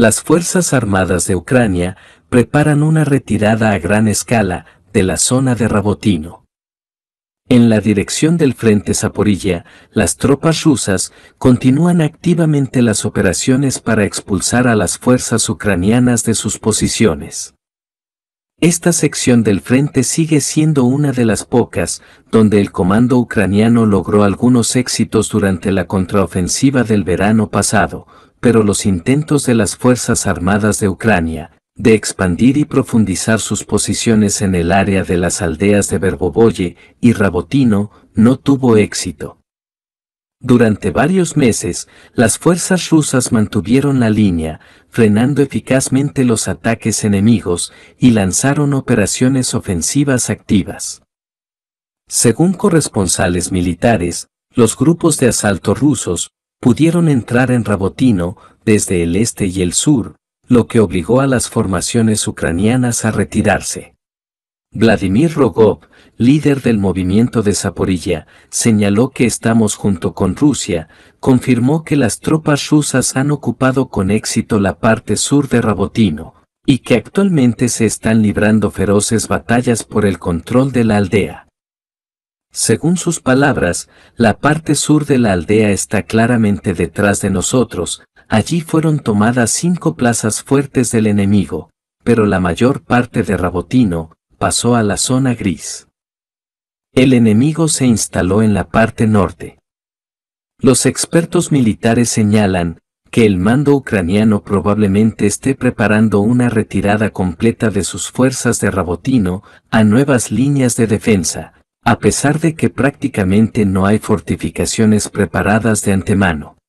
Las Fuerzas Armadas de Ucrania preparan una retirada a gran escala de la zona de Rabotino. En la dirección del frente Zaporilla, las tropas rusas continúan activamente las operaciones para expulsar a las fuerzas ucranianas de sus posiciones. Esta sección del frente sigue siendo una de las pocas donde el comando ucraniano logró algunos éxitos durante la contraofensiva del verano pasado, pero los intentos de las Fuerzas Armadas de Ucrania, de expandir y profundizar sus posiciones en el área de las aldeas de Verboboye y Rabotino, no tuvo éxito. Durante varios meses, las fuerzas rusas mantuvieron la línea, frenando eficazmente los ataques enemigos y lanzaron operaciones ofensivas activas. Según corresponsales militares, los grupos de asalto rusos pudieron entrar en Rabotino desde el este y el sur, lo que obligó a las formaciones ucranianas a retirarse. Vladimir Rogov, líder del movimiento de Zaporilla, señaló que estamos junto con Rusia, confirmó que las tropas rusas han ocupado con éxito la parte sur de Rabotino, y que actualmente se están librando feroces batallas por el control de la aldea. Según sus palabras, la parte sur de la aldea está claramente detrás de nosotros, allí fueron tomadas cinco plazas fuertes del enemigo, pero la mayor parte de Rabotino, pasó a la zona gris. El enemigo se instaló en la parte norte. Los expertos militares señalan que el mando ucraniano probablemente esté preparando una retirada completa de sus fuerzas de Rabotino a nuevas líneas de defensa, a pesar de que prácticamente no hay fortificaciones preparadas de antemano.